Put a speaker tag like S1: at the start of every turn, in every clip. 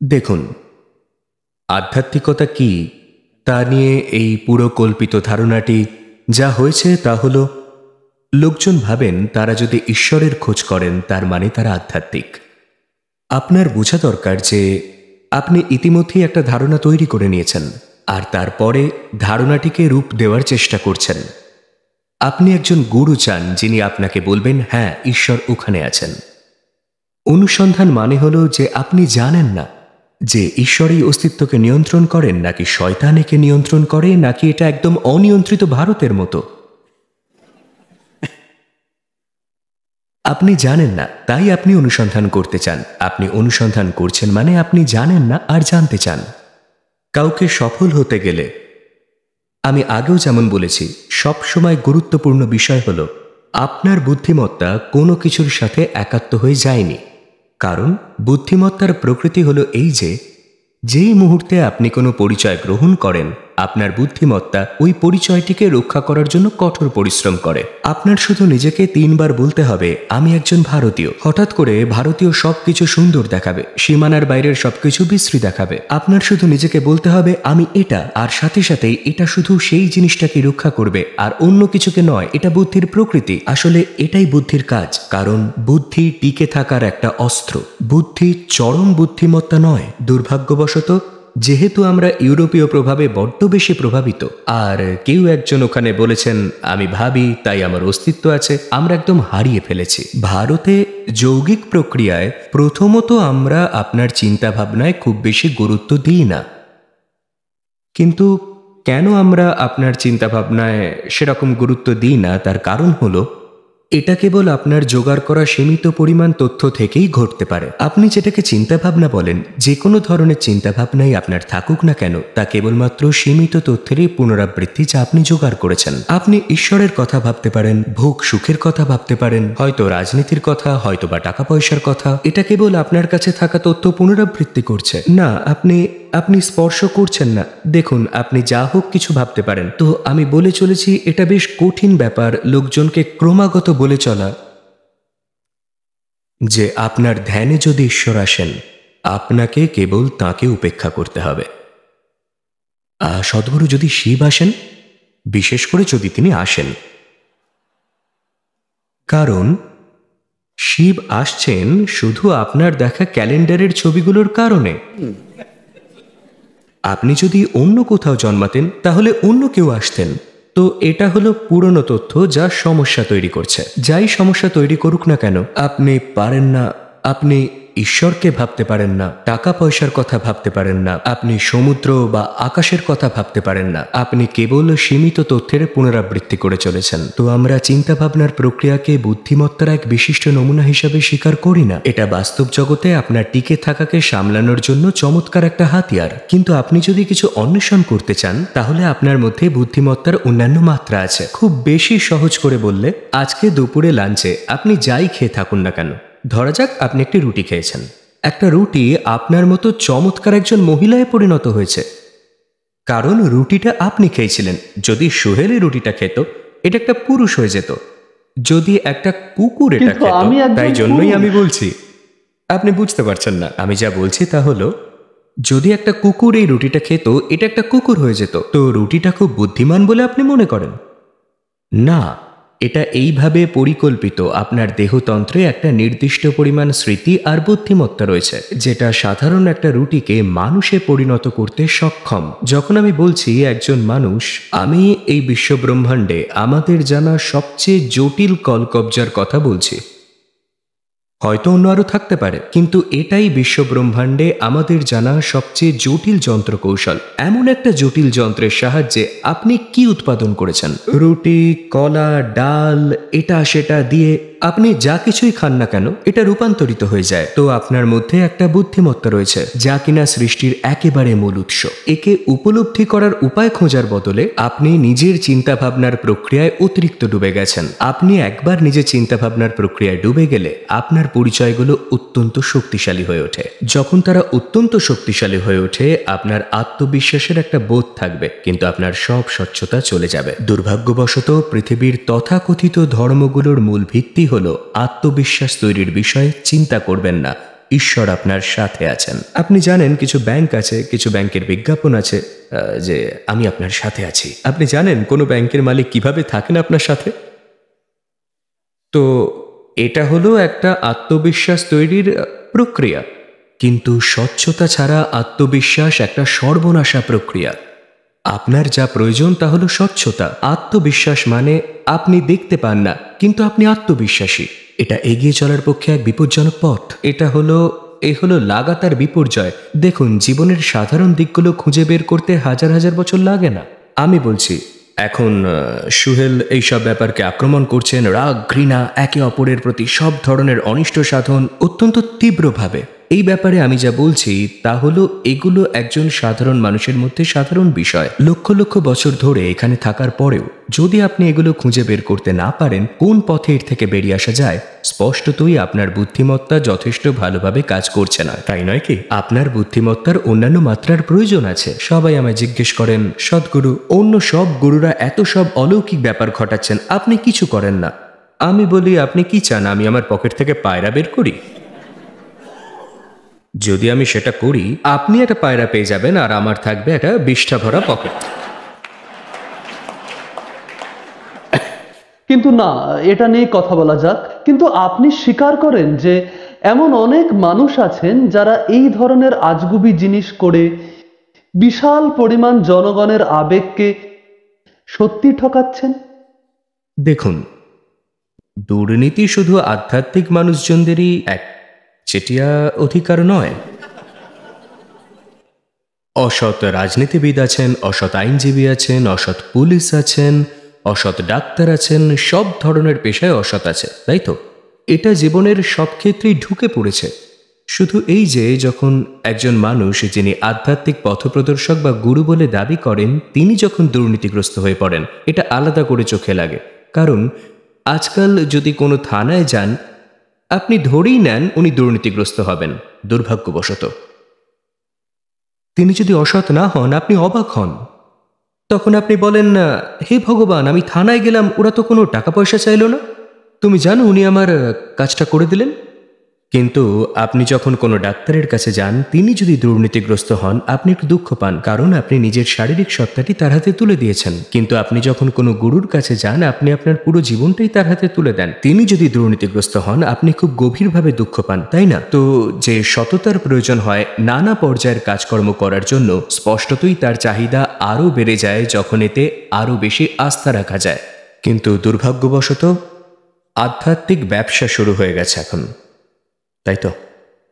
S1: দেখুন, আধ্যাত্মিকতা কি তা নিয়ে এই পুরো কল্পিত ধারণাটি যা হয়েছে তা হল, লোকজন ভাবেন তারা যদি ঈশ্বরের খোঁজ করেন তার মানে তারা আধ্যাত্মিক। আপনার বোঝা দরকার যে আপনি ইতিমধ্যেই একটা ধারণা তৈরি করে নিয়েছেন আর তারপরে ধারণাটিকে রূপ দেওয়ার চেষ্টা করছেন। আপনি একজন গুরু চান যিনি আপনাকে বলবেন হ্যাঁ ঈশ্বর ওখানে আছেন। অনুসন্ধান মানে হল যে আপনি জানেন না যে ঈশ্বর এই অস্তিত্বকে নিয়ন্ত্রণ করেন নাকি শয়তান একে নিয়ন্ত্রণ করে, নাকি এটা একদম অনিয়ন্ত্রিত ভারতের মতো? আপনি জানেন না, তাই আপনি অনুসন্ধান করতে চান। আপনি অনুসন্ধান করছেন মানে আপনি জানেন না আর জানতে চান। কাউকে সফল হতে গেলে, আমি আগেও যেমন বলেছি সব সময় গুরুত্বপূর্ণ বিষয় হল, আপনার বুদ্ধিমত্তা কোনো কিছুর সাথে একাত্ম হয়ে যায়নি। কারণ বুদ্ধিমত্তার প্রকৃতি হলো এই যে যেই মুহূর্তে আপনি কোনো পরিচয় গ্রহণ করেন আপনার বুদ্ধিমত্তা ওই পরিচয়টিকে রক্ষা করার জন্য কঠোর পরিশ্রম করে। আপনার শুধু নিজেকে তিনবার বলতে হবে, আমি একজন ভারতীয়। হঠাৎ করে ভারতীয় সবকিছু সুন্দর দেখাবে, সীমানার বাইরের সবকিছু বিশ্রী দেখাবে। আপনার শুধু নিজেকে বলতে হবে, আমি এটা। আর সাথে সাথেই এটা শুধু সেই জিনিসটাকে রক্ষা করবে, আর অন্য কিছুকে নয়, এটা বুদ্ধির প্রকৃতি। আসলে এটাই বুদ্ধির কাজ, কারণ বুদ্ধি টিকে থাকার একটা অস্ত্র। বুদ্ধি চরম বুদ্ধিমত্তা নয়, দুর্ভাগ্যবশত যেহেতু আমরা ইউরোপীয় প্রভাবে বড্ড বেশি প্রভাবিত, আর কেউ একজন ওখানে বলেছেন, আমি ভাবি, তাই আমার অস্তিত্ব আছে, আমরা একদম হারিয়ে ফেলেছি। ভারতে যৌগিক প্রক্রিয়ায় প্রথমত আমরা আপনার চিন্তা ভাবনায় খুব বেশি গুরুত্ব দিই না। কিন্তু কেন আমরা আপনার চিন্তা ভাবনায় সেরকম গুরুত্ব দিই না, তার কারণ হলো এটা কেবল আপনার জোগাড় করা সীমিত পরিমাণ তথ্য থেকেই ঘটতে পারে। আপনি যেটাকে চিন্তাভাবনা বলেন যে কোনো ধরনের চিন্তাভাবনাই আপনার থাকুক না কেন, তা কেবলমাত্র সীমিত তথ্যেরই পুনরাবৃত্তি যা আপনি জোগাড় করেছেন। আপনি ঈশ্বরের কথা ভাবতে পারেন, ভোগ সুখের কথা ভাবতে পারেন, হয়তো রাজনীতির কথা হয়তো বা টাকা পয়সার কথা। এটা কেবল আপনার কাছে থাকা তথ্য পুনরাবৃত্তি করছে। না, আপনি আপনি স্পর্শ করছেন না। দেখুন, আপনি যা হোক কিছু ভাবতে পারেন। তো আমি বলে চলেছি, এটা বেশ কঠিন ব্যাপার, লোকজনকে ক্রমাগত বলে চলা। যে আপনার ধ্যানে যদি ঈশ্বর আসেন, আপনাকে কেবল তাকে উপেক্ষা করতে হবে। সদ্গুরু যদি শিব আসেন, বিশেষ করে যদি তিনি আসেন। কারণ, শিব আসছেন শুধু আপনার দেখা ক্যালেন্ডারের ছবিগুলোর কারণে। আপনি যদি অন্য কোথাও জন্মাতেন, তাহলে অন্য কেউ আসতেন। তো এটা হলো পুরনো তথ্য যা সমস্যা তৈরি করছে। যাই সমস্যা তৈরি করুক না কেন, আপনি পারেন না, আপনি ঈশ্বরকে ভাবতে পারেন না টাকা পয়সার কথা ভাবতে পারেন না, আপনি সমুদ্র বা আকাশের কথা ভাবতে পারেন না, আপনি কেবল সীমিত তথ্যের পুনরাবৃত্তি করে চলেছেন। তো আমরা চিন্তা ভাবনার প্রক্রিয়াকে বুদ্ধিমত্তার এক বিশিষ্ট নমুনা হিসাবে স্বীকার করি না। এটা বাস্তব জগতে আপনার টিকে থাকাকে সামলানোর জন্য চমৎকার একটা হাতিয়ার। কিন্তু আপনি যদি কিছু অন্বেষণ করতে চান, তাহলে আপনার মধ্যে বুদ্ধিমত্তার অন্যান্য মাত্রা আছে। খুব বেশি সহজ করে বললে, আজকে দুপুরে লাঞ্চে আপনি যাই খেয়ে থাকুন না কেন? ধরা যাক আপনি একটি রুটি খেয়েছেন। একটা রুটি আপনার মতো চমৎকার একজন মহিলায় পরিণত হয়েছে। কারণ রুটিটা আপনি খেয়েছিলেন। যদি সোহেল রুটিটা খেত এটা একটা পুরুষ হয়ে যেত। যদি একটা কুকুর এটা খেত তাই জন্যই আমি বলছি। আপনি বুঝতে পারছেন না। আমি যা বলছি তা হলো যদি একটা কুকুর এই রুটিটা খেত এটা একটা কুকুর হয়ে যেত। তো রুটিটা খুব বুদ্ধিমান বলে আপনি মনে করেন? না। এটা এইভাবে পরিকল্পিত আপনার দেহতন্ত্রে একটা নির্দিষ্ট পরিমাণ স্মৃতি আর বুদ্ধিমত্তা রয়েছে, যেটা সাধারণ একটা রুটিকে মানুষে পরিণত করতে সক্ষম। যখন আমি বলছি একজন মানুষ, আমি এই বিশ্বব্রহ্মাণ্ডে আমাদের জানা সবচেয়ে জটিল কলকবজার কথা বলছি। হয়তো অন্য আরও থাকতে পারে। কিন্তু এটাই বিশ্বব্রহ্মাণ্ডে আমাদের জানা সবচেয়ে জটিল যন্ত্র কৌশল এমন একটা জটিল যন্ত্রের সাহায্যে আপনি কি উৎপাদন করেছেন? রুটি, কলা, ডাল, এটা, সেটা দিয়ে আপনি যা কিছুই খান না কেন, এটা রূপান্তরিত হয়ে যায়। তো আপনার মধ্যে একটা বুদ্ধিমত্তা রয়েছে, যা কিনা সৃষ্টির একেবারে মূল উৎস। একে উপলব্ধি করার উপায় খোঁজার বদলে আপনি নিজের চিন্তা ভাবনার প্রক্রিয়ায় অতিরিক্ত ডুবে গেছেন। আপনি একবার নিজের চিন্তা ভাবনার প্রক্রিয়ায় ডুবে গেলে আপনার পরিচয়গুলো অত্যন্ত শক্তিশালী হয়ে ওঠে। যখন তারা অত্যন্ত শক্তিশালী হয়ে ওঠে, আপনার আত্মবিশ্বাসের একটা বোধ থাকবে, কিন্তু আপনার সব স্বচ্ছতা চলে যাবে। দুর্ভাগ্যবশত পৃথিবীর তথাকথিত ধর্মগুলোর মূল ভিত্তি হল আত্মবিশ্বাস তৈরির বিষয়ে চিন্তা করবেন না, ঈশ্বর আপনার সাথে আছেন। আপনি জানেন কিছু ব্যাংক আছে, কিছু ব্যাংকের বিজ্ঞাপন আছে যে আমি আপনার সাথে আছি। আপনি জানেন কোনো ব্যাংকের মালিক কীভাবে থাকেন আপনার সাথে? তো এটা হলো একটা আত্মবিশ্বাস তৈরির প্রক্রিয়া। কিন্তু স্বচ্ছতা ছাড়া আত্মবিশ্বাস একটা সর্বনাশা প্রক্রিয়া। আপনার যা প্রয়োজন তা হলো স্বচ্ছতা। আত্মবিশ্বাস মানে আপনি দেখতে পান না, কিন্তু আপনি আত্মবিশ্বাসী। এটা এগিয়ে চলার পক্ষে এক বিপজ্জনক পথ। এটা হলো, এ হলো লাগাতার বিপর্যয়। দেখুন, জীবনের সাধারণ দিকগুলো খুঁজে বের করতে হাজার হাজার বছর লাগে না। আমি বলছি, এখন সুহেল এইসব ব্যাপারকে আক্রমণ করছেন রাগ, ঘৃণা, একে অপরের প্রতি সব ধরনের অনিষ্ট সাধন অত্যন্ত তীব্রভাবে। এই ব্যাপারে আমি যা বলছি তা হলো, এগুলো একজন সাধারণ মানুষের মধ্যে সাধারণ বিষয়। লক্ষ লক্ষ বছর ধরে এখানে থাকার পরেও, যদি আপনি এগুলো খুঁজে বের করতে না পারেন, কোন পথে এর থেকে বেরিয়ে আসা যায়? স্পষ্টতই আপনার বুদ্ধিমত্তা যথেষ্ট ভালোভাবে কাজ করছে না। তাই নয় কি? আপনার বুদ্ধিমত্তার অন্যান্য মাত্রার প্রয়োজন আছে। সবাই আমায় জিজ্ঞেস করেন, সদ্গুরু, অন্য সব গুরুরা এত সব অলৌকিক ব্যাপার ঘটাচ্ছেন, আপনি কিছু করেন না। আমি বলি, আপনি কি চান আমি আমার পকেট থেকে পায়রা বের করি? যদি আমি সেটা করি আপনি একটা পায়রা পেয়ে যাবেন আর আমার থাকবে একটা বিষ্ঠা ভরা পকেট।
S2: কিন্তু না এটা নিয়ে কথা বলা যাক। কিন্তু আপনি স্বীকার করেন যে এমন অনেক মানুষ আছেন যারা এই ধরনের আজগুবি জিনিস করে বিশাল পরিমাণ জনগণের আবেগকে সত্যি ঠকাচ্ছেন?
S1: দেখুন দুর্নীতি শুধু আধ্যাত্মিক মানুষজনদেরই এক চেটিয়া অধিকার নয়। অসৎ রাজনীতিবিদ আছেন, অসৎ আইনজীবী আছেন, অসৎ পুলিশ আছেন, অসৎ ডাক্তার আছেন, সব ধরনের পেশায় অসৎ আছে, তাই তো? এটা জীবনের সব ক্ষেত্রেই ঢুকে পড়েছে। শুধু এই যে, যখন একজন মানুষ যিনি আধ্যাত্মিক পথপ্রদর্শক বা গুরু বলে দাবি করেন, তিনি যখন দুর্নীতিগ্রস্ত হয়ে পড়েন, এটা আলাদা করে চোখে লাগে। কারণ, আজকাল যদি কোনো থানায় যান আপনি ধরেই নেন উনি দুর্নীতিগ্রস্ত হবেন, দুর্ভাগ্যবশত। তিনি যদি অসৎ না হন, আপনি অবাক হন। তখন আপনি বলেন, হে ভগবান, আমি থানায় গেলাম, ওরা তো কোনো টাকা পয়সা চাইল না। তুমি জানো উনি আমার, কাজটা করে দিলেন? কিন্তু আপনি যখন কোনো ডাক্তারের কাছে যান, তিনি যদি দুর্নীতিগ্রস্ত হন, আপনি একটু দুঃখ পান, কারণ আপনি নিজের শারীরিক সত্তাটি তার হাতে তুলে দিয়েছেন। কিন্তু আপনি যখন কোনো গুরুর কাছে যান, আপনি আপনার পুরো জীবনটাই তার হাতে তুলে দেন। তিনি যদি দুর্নীতিগ্রস্ত হন, আপনি খুব গভীরভাবে দুঃখ পান, তাই না? তো যে সততার প্রয়োজন হয়, নানা পর্যায়ের কাজকর্ম করার জন্য স্পষ্টতই তার চাহিদা আরও বেড়ে যায়, যখন এতে আরও বেশি আস্থা রাখা যায়। কিন্তু দুর্ভাগ্যবশত আধ্যাত্মিক ব্যবসা শুরু হয়ে গেছে এখন। তাই তো?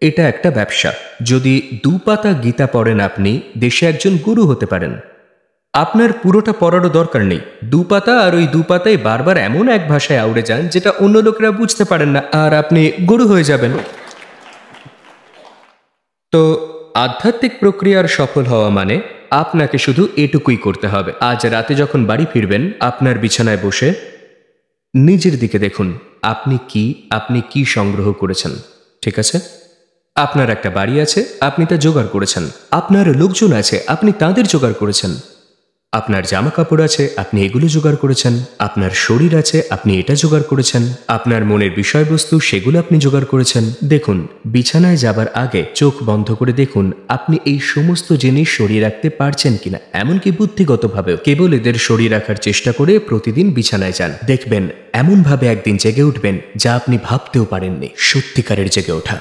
S1: এটা একটা ব্যবসা। যদি দু পাতা গীতা পড়েন আপনি, দেশে একজন গুরু হতে পারেন। আপনার পুরোটা পড়ারও দরকার নেই। দু পাতা আর ওই দু পাতায় বারবার এমন এক ভাষায় আউড়ে যান, যেটা অন্য লোকেরা বুঝতে পারেন না, আর আপনি গুরু হয়ে যাবেন। তো আধ্যাত্মিক প্রক্রিয়ার সফল হওয়া মানে আপনাকে শুধু এটুকুই করতে হবে। আজ রাতে যখন বাড়ি ফিরবেন, আপনার বিছানায় বসে নিজের দিকে দেখুন, আপনি কি আপনি কি সংগ্রহ করেছেন। ঠিক আছে? আপনার একটা বাড়ি আছে, আপনি তা জোগাড় করেছেন। আপনার লোকজন আছে, আপনি তাদের জোগাড় করেছেন। আপনার জামা কাপড় আছে, আপনি এগুলো জোগাড় করেছেন, আপনার শরীর আছে, আপনি এটা জোগাড় করেছেন, আপনার মনের বিষয়বস্তু সেগুলো আপনি জোগাড় করেছেন। দেখুন, বিছানায় যাবার আগে চোখ বন্ধ করে দেখুন, আপনি এই সমস্ত জিনিস সরিয়ে রাখতে পারছেন কিনা। এমনকি বুদ্ধিগতভাবেও। কেবল এদের সরিয়ে রাখার চেষ্টা করে প্রতিদিন বিছানায় যান। দেখবেন, এমনভাবে একদিন জেগে উঠবেন যা আপনি ভাবতেও পারেননি। সত্যিকারের জেগে ওঠা।